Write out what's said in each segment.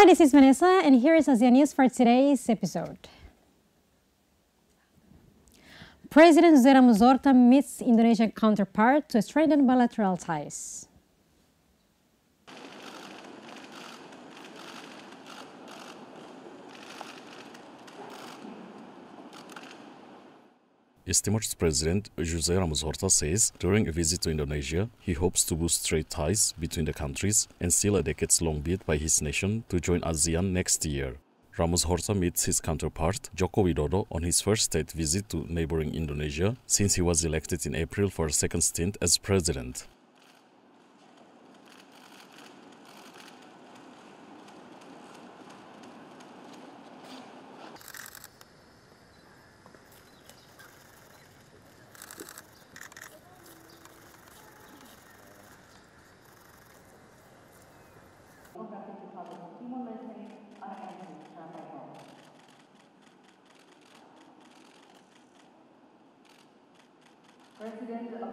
Hi, this is Vanessa, and here is Asia News for today's episode. President José Ramos Horta meets Indonesian counterpart to strengthen bilateral ties. East Timor's President José Ramos Horta says during a visit to Indonesia, he hopes to boost trade ties between the countries and seal a decades-long bid by his nation to join ASEAN next year. Ramos Horta meets his counterpart Joko Widodo on his first state visit to neighboring Indonesia since he was elected in April for a second stint as president.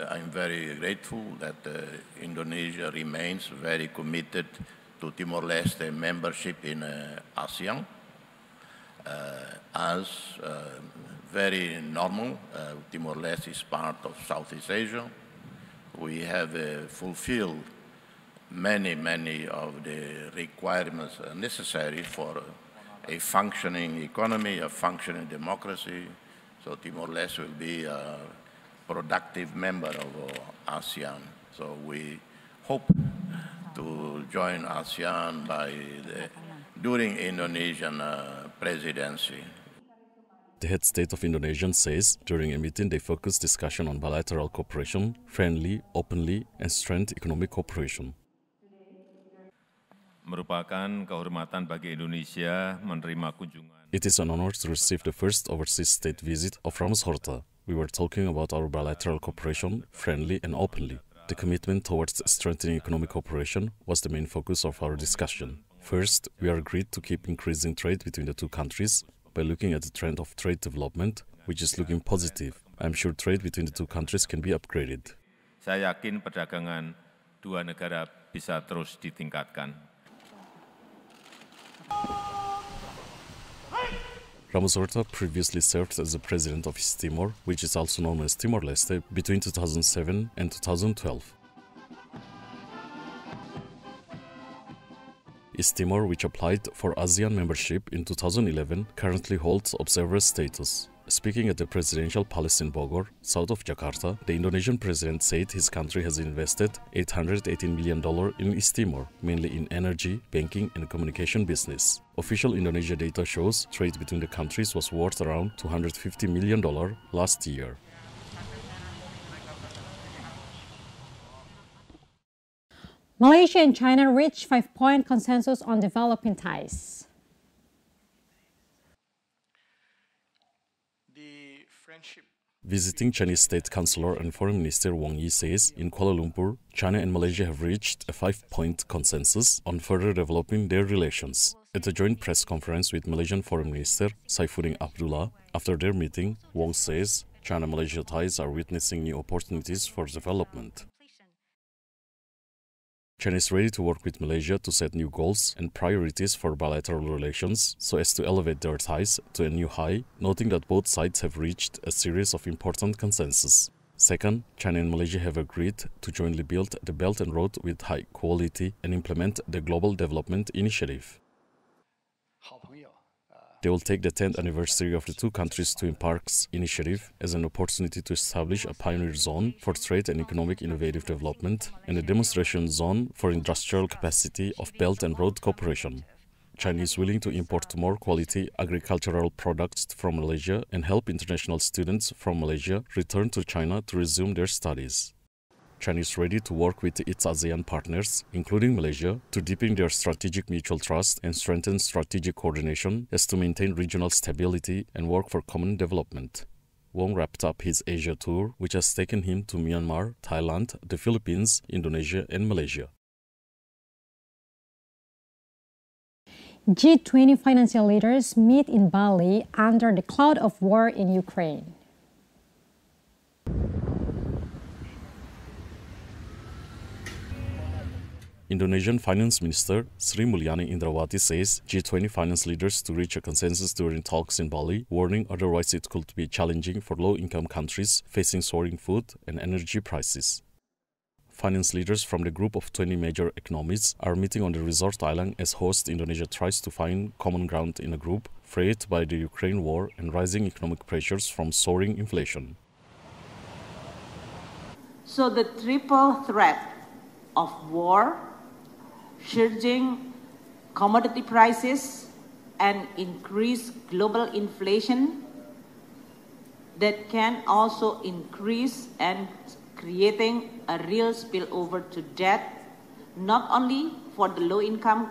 I'm very grateful that uh, Indonesia remains very committed to Timor-Leste membership in uh, ASEAN. Uh, as uh, very normal, uh, Timor-Leste is part of Southeast Asia. We have uh, fulfilled many, many of the requirements necessary for a functioning economy, a functioning democracy. So Timor-Leste will be productive member of uh, ASEAN. So we hope to join ASEAN by the, during Indonesian uh, presidency. The head state of Indonesia says during a meeting they focused discussion on bilateral cooperation, friendly, openly, and strength economic cooperation. merupakan kehormatan bagi Indonesia menerima kunjungan. It is an honor to receive the first overseas state visit of Ramos Horta. We were talking about our bilateral cooperation, friendly and openly. The commitment towards strengthening economic cooperation was the main focus of our discussion. First, we are agreed to keep increasing trade between the two countries by looking at the trend of trade development, which is looking positive. I'm sure trade between the two countries can be upgraded. Saya yakin perdagangan dua negara bisa terus ditingkatkan. Ramos Horta previously served as the president of East Timor, which is also known as Timor-Leste, between 2007 and 2012. East Timor, which applied for ASEAN membership in 2011, currently holds observer status. Speaking at the Presidential Palace in Bogor, south of Jakarta, the Indonesian president said his country has invested $818 million in East Timor, mainly in energy, banking, and communication business. Official Indonesia data shows trade between the countries was worth around $250 million last year. Malaysia and China reached five-point consensus on developing ties. The friendship Visiting Chinese State Councilor and Foreign Minister Wang Yi says in Kuala Lumpur, China and Malaysia have reached a five-point consensus on further developing their relations. At a joint press conference with Malaysian Foreign Minister Saifuddin Abdullah, after their meeting, Wang says China-Malaysia ties are witnessing new opportunities for development. China is ready to work with Malaysia to set new goals and priorities for bilateral relations so as to elevate their ties to a new high, noting that both sides have reached a series of important consensus. Second, China and Malaysia have agreed to jointly build the Belt and Road with high quality and implement the Global Development Initiative. They will take the 10th anniversary of the two countries' twin parks initiative as an opportunity to establish a pioneer zone for trade and economic innovative development and a demonstration zone for industrial capacity of Belt and Road Cooperation. China is willing to import more quality agricultural products from Malaysia and help international students from Malaysia return to China to resume their studies. China is ready to work with its ASEAN partners, including Malaysia, to deepen their strategic mutual trust and strengthen strategic coordination as to maintain regional stability and work for common development. Wang wrapped up his Asia tour, which has taken him to Myanmar, Thailand, the Philippines, Indonesia, and Malaysia. G20 financial leaders meet in Bali under the cloud of war in Ukraine. Indonesian Finance Minister Sri Mulyani Indrawati says G20 finance leaders to reach a consensus during talks in Bali, warning otherwise it could be challenging for low-income countries facing soaring food and energy prices. Finance leaders from the group of 20 major economies are meeting on the resort island as host Indonesia tries to find common ground in a group frayed by the Ukraine war and rising economic pressures from soaring inflation. So the triple threat of war, surging commodity prices, and increased global inflation that can also increase and creating a real spillover to debt, not only for the low income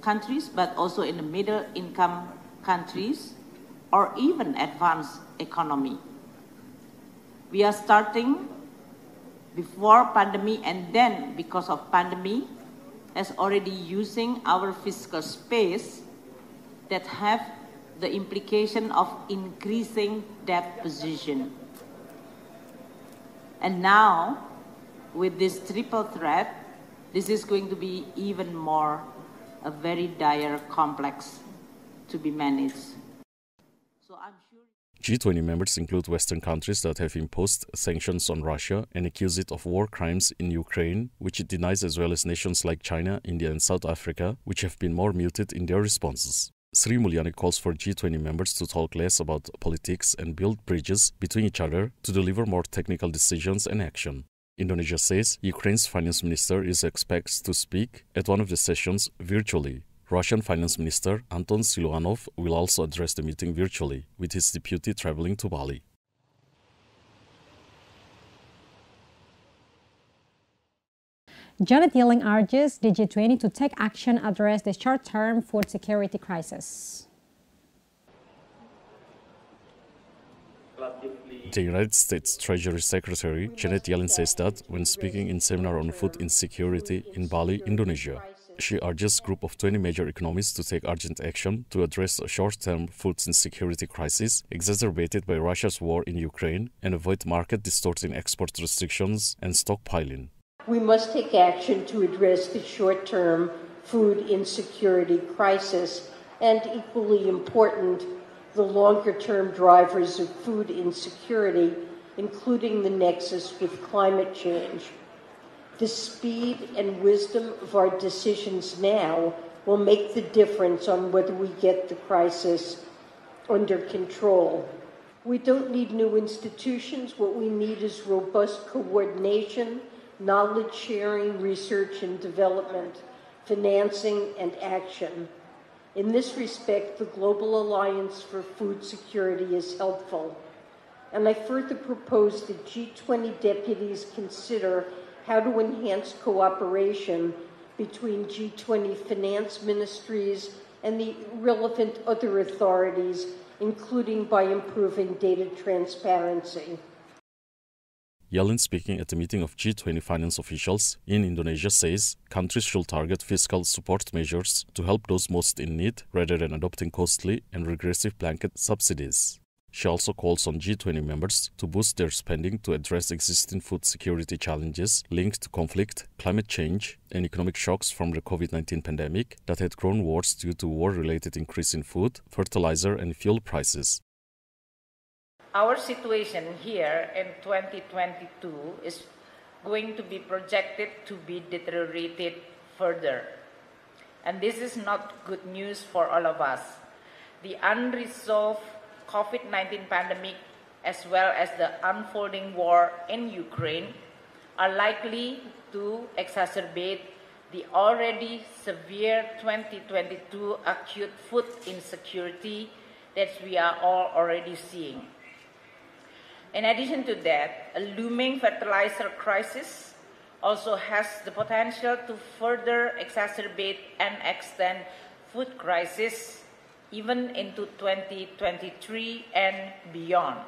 countries, but also in the middle income countries or even advanced economy. We are starting before pandemic and then because of pandemic as already using our fiscal space that have the implication of increasing debt position. And now, with this triple threat, this is going to be even more a very dire complex to be managed. So I'm sure. G20 members include Western countries that have imposed sanctions on Russia and accuse it of war crimes in Ukraine, which it denies, as well as nations like China, India, and South Africa, which have been more muted in their responses. Sri Mulyani calls for G20 members to talk less about politics and build bridges between each other to deliver more technical decisions and action. Indonesia says Ukraine's finance minister is expected to speak at one of the sessions virtually. Russian Finance Minister Anton Siluanov will also address the meeting virtually, with his deputy traveling to Bali. Janet Yellen urges the G20 to take action address the short-term food security crisis. The United States Treasury Secretary Janet Yellen says that when speaking in seminar on food insecurity in Bali, Indonesia, she urges a group of 20 major economies to take urgent action to address a short-term food insecurity crisis exacerbated by Russia's war in Ukraine and avoid market distorting export restrictions and stockpiling. We must take action to address the short term food insecurity crisis and, equally important, the longer term drivers of food insecurity, including the nexus with climate change. The speed and wisdom of our decisions now will make the difference on whether we get the crisis under control. We don't need new institutions. What we need is robust coordination knowledge sharing, research and development, financing, and action. In this respect, the Global Alliance for Food Security is helpful. And I further propose that G20 deputies consider how to enhance cooperation between G20 finance ministries and the relevant other authorities, including by improving data transparency. Yellen, speaking at a meeting of G20 finance officials in Indonesia, says countries should target fiscal support measures to help those most in need rather than adopting costly and regressive blanket subsidies. She also calls on G20 members to boost their spending to address existing food security challenges linked to conflict, climate change, and economic shocks from the COVID 19 pandemic that had grown worse due to war related increase in food, fertilizer, and fuel prices. Our situation here in 2022 is going to be projected to be deteriorated further. And this is not good news for all of us. The unresolved COVID 19 pandemic, as well as the unfolding war in Ukraine, are likely to exacerbate the already severe 2022 acute food insecurity that we are all already seeing. In addition to that, a looming fertilizer crisis also has the potential to further exacerbate and extend food crisis even into 2023 and beyond.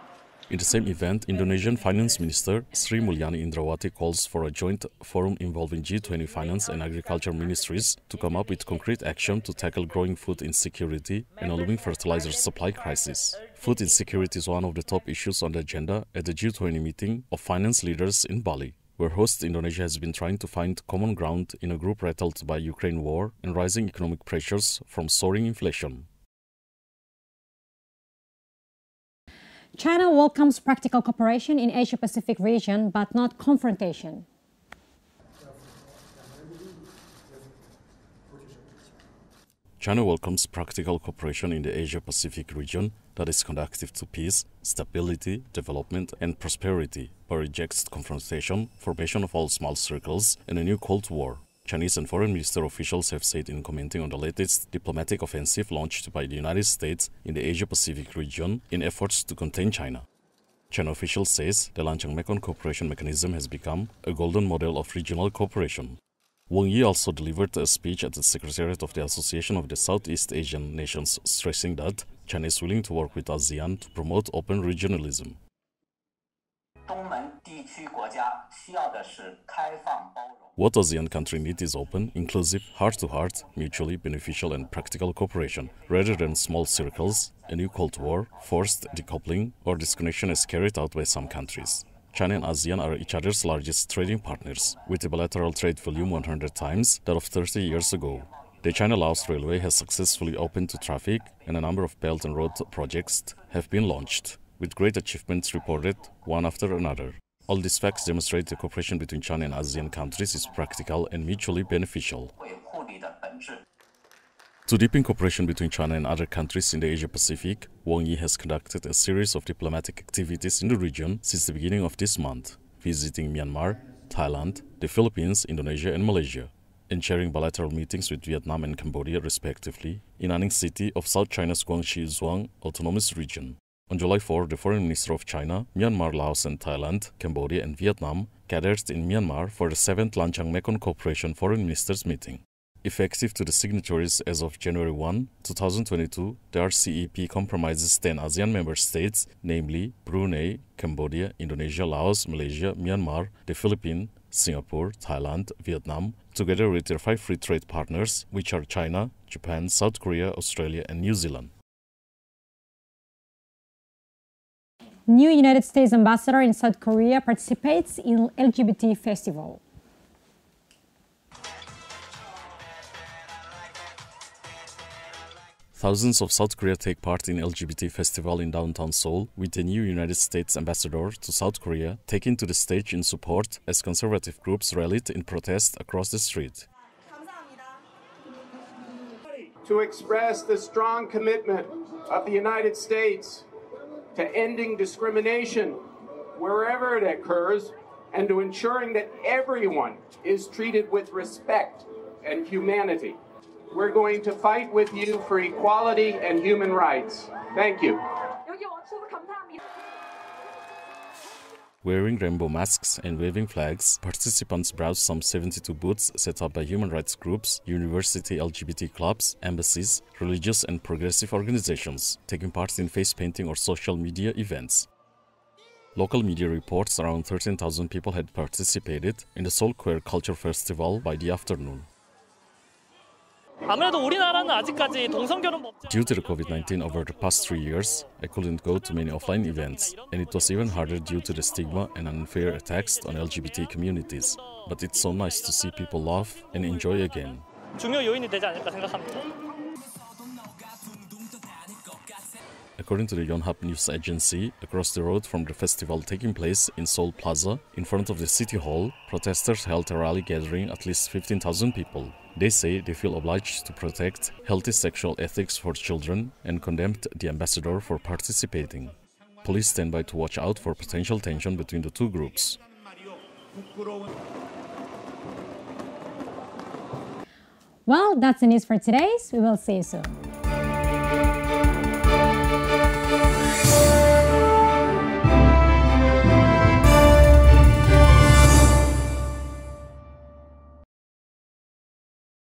In the same event, Indonesian Finance Minister Sri Mulyani Indrawati calls for a joint forum involving G20 finance and agriculture ministries to come up with concrete action to tackle growing food insecurity and a looming fertilizer supply crisis. Food insecurity is one of the top issues on the agenda at the G20 meeting of finance leaders in Bali. where host Indonesia has been trying to find common ground in a group rattled by Ukraine war and rising economic pressures from soaring inflation. China welcomes practical cooperation in Asia-Pacific region, but not confrontation. China welcomes practical cooperation in the Asia-Pacific region that is conducive to peace, stability, development, and prosperity, but rejects confrontation, formation of all small circles, and a new Cold War. Chinese and foreign minister officials have said in commenting on the latest diplomatic offensive launched by the United States in the Asia-Pacific region in efforts to contain China. China officials says the Lancang-Mekong cooperation mechanism has become a golden model of regional cooperation. Wang Yi also delivered a speech at the Secretariat of the Association of the Southeast Asian Nations, stressing that China is willing to work with ASEAN to promote open regionalism. What ASEAN country need is open, inclusive, heart-to-heart, mutually beneficial and practical cooperation, rather than small circles, a new Cold War, forced decoupling, or disconnection as carried out by some countries. China and ASEAN are each other's largest trading partners, with a bilateral trade volume 100 times that of 30 years ago. The China-Laos Railway has successfully opened to traffic, and a number of Belt and Road projects have been launched, with great achievements reported one after another. All these facts demonstrate the cooperation between China and ASEAN countries is practical and mutually beneficial. To deepen cooperation between China and other countries in the Asia-Pacific, Wang Yi has conducted a series of diplomatic activities in the region since the beginning of this month, visiting Myanmar, Thailand, the Philippines, Indonesia and Malaysia, and chairing bilateral meetings with Vietnam and Cambodia respectively in Nanning City of South China's Guangxi Zhuang Autonomous Region. On July 4, the Foreign Minister of China, Myanmar, Laos and Thailand, Cambodia and Vietnam gathered in Myanmar for the 7th Lancang-Mekong Cooperation Foreign Ministers meeting. Effective to the signatories as of January 1, 2022, the RCEP compromises 10 ASEAN member states, namely Brunei, Cambodia, Indonesia, Laos, Malaysia, Myanmar, the Philippines, Singapore, Thailand, Vietnam, together with their five free trade partners, which are China, Japan, South Korea, Australia, and New Zealand. New United States ambassador in South Korea participates in LGBT festival. Thousands of South Korea take part in LGBT festival in downtown Seoul with the new United States ambassador to South Korea taken to the stage in support as conservative groups rallied in protest across the street. To express the strong commitment of the United States to ending discrimination wherever it occurs and to ensuring that everyone is treated with respect and humanity. We're going to fight with you for equality and human rights. Thank you. Wearing rainbow masks and waving flags, participants browsed some 72 booths set up by human rights groups, university LGBT clubs, embassies, religious and progressive organizations, taking part in face painting or social media events. Local media reports around 13,000 people had participated in the Seoul Queer Culture Festival by the afternoon. Due to the COVID-19 over the past three years, I couldn't go to many offline events, and it was even harder due to the stigma and unfair attacks on LGBT communities. But it's so nice to see people laugh and enjoy again. According to the Yonhap news agency, across the road from the festival taking place in Seoul Plaza, in front of the city hall, protesters held a rally gathering at least 15,000 people. They say they feel obliged to protect healthy sexual ethics for children and condemned the ambassador for participating. Police stand by to watch out for potential tension between the two groups. Well, that's the news for today. We will see you soon.